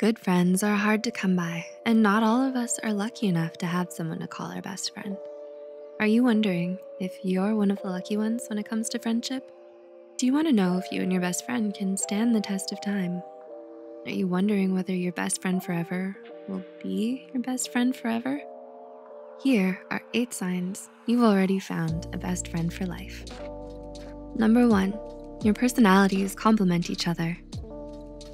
Good friends are hard to come by, and not all of us are lucky enough to have someone to call our best friend. Are you wondering if you're one of the lucky ones when it comes to friendship? Do you wanna know if you and your best friend can stand the test of time? Are you wondering whether your best friend forever will be your best friend forever? Here are eight signs you've already found a best friend for life. Number one, your personalities complement each other.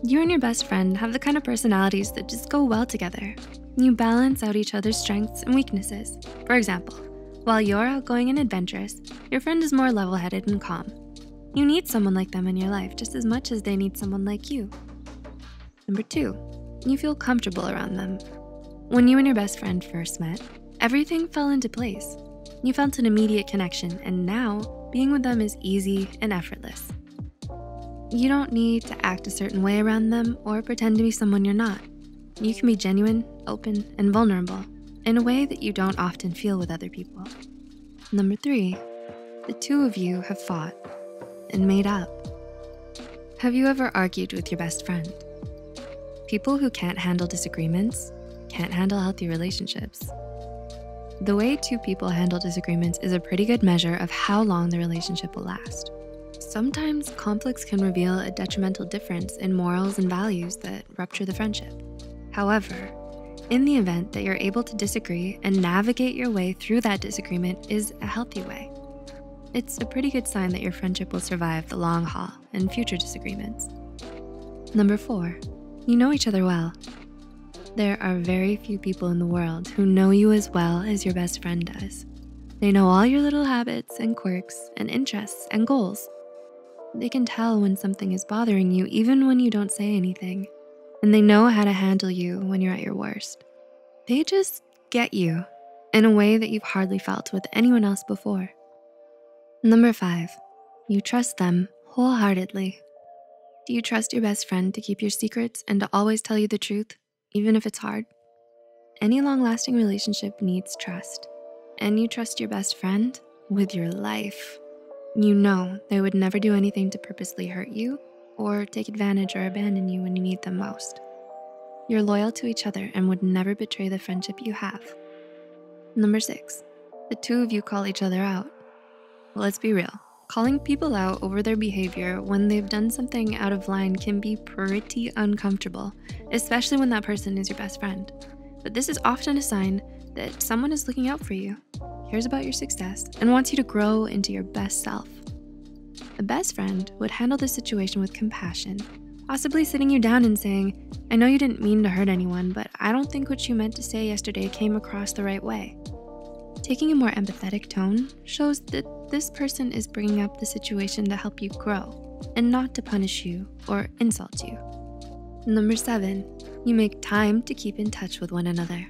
You and your best friend have the kind of personalities that just go well together. You balance out each other's strengths and weaknesses. For example, while you're outgoing and adventurous, your friend is more level-headed and calm. You need someone like them in your life just as much as they need someone like you. Number two, you feel comfortable around them. When you and your best friend first met, everything fell into place. You felt an immediate connection and now being with them is easy and effortless. You don't need to act a certain way around them or pretend to be someone you're not. You can be genuine, open, and vulnerable in a way that you don't often feel with other people. Number three, the two of you have fought and made up. Have you ever argued with your best friend? People who can't handle disagreements can't handle healthy relationships. The way two people handle disagreements is a pretty good measure of how long the relationship will last. Sometimes conflicts can reveal a detrimental difference in morals and values that rupture the friendship. However, in the event that you're able to disagree and navigate your way through that disagreement is a healthy way. It's a pretty good sign that your friendship will survive the long haul and future disagreements. Number four, you know each other well. There are very few people in the world who know you as well as your best friend does. They know all your little habits and quirks and interests and goals. They can tell when something is bothering you even when you don't say anything. And they know how to handle you when you're at your worst. They just get you in a way that you've hardly felt with anyone else before. Number five, you trust them wholeheartedly. Do you trust your best friend to keep your secrets and to always tell you the truth, even if it's hard? Any long-lasting relationship needs trust, and you trust your best friend with your life. You know they would never do anything to purposely hurt you or take advantage or abandon you when you need them most. You're loyal to each other and would never betray the friendship you have. Number six, the two of you call each other out. Let's be real, calling people out over their behavior when they've done something out of line can be pretty uncomfortable, especially when that person is your best friend. But this is often a sign that someone is looking out for you cares about your success, and wants you to grow into your best self. A best friend would handle this situation with compassion, possibly sitting you down and saying, I know you didn't mean to hurt anyone, but I don't think what you meant to say yesterday came across the right way. Taking a more empathetic tone shows that this person is bringing up the situation to help you grow and not to punish you or insult you. Number seven, you make time to keep in touch with one another.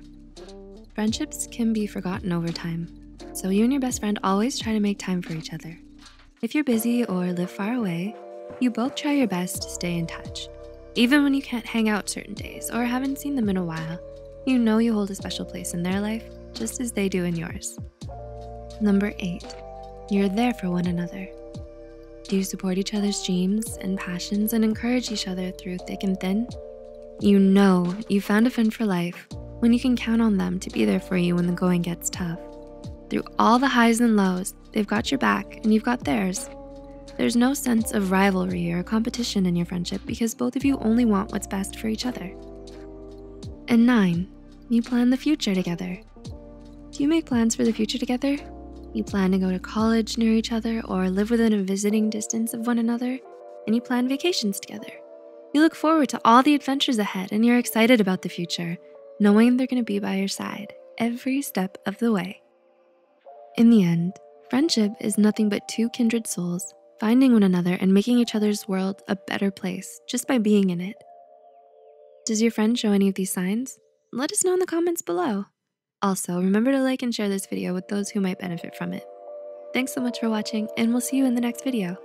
Friendships can be forgotten over time, so you and your best friend always try to make time for each other. If you're busy or live far away, you both try your best to stay in touch. Even when you can't hang out certain days or haven't seen them in a while, you know you hold a special place in their life just as they do in yours. Number eight, you're there for one another. Do you support each other's dreams and passions and encourage each other through thick and thin? You know you found a friend for life when you can count on them to be there for you when the going gets tough. Through all the highs and lows, they've got your back and you've got theirs. There's no sense of rivalry or competition in your friendship because both of you only want what's best for each other. And nine, you plan the future together. Do you make plans for the future together? You plan to go to college near each other or live within a visiting distance of one another, and you plan vacations together. You look forward to all the adventures ahead and you're excited about the future, knowing they're gonna be by your side every step of the way. In the end, friendship is nothing but two kindred souls finding one another and making each other's world a better place just by being in it. Does your friend show any of these signs? Let us know in the comments below. Also, remember to like and share this video with those who might benefit from it. Thanks so much for watching and we'll see you in the next video.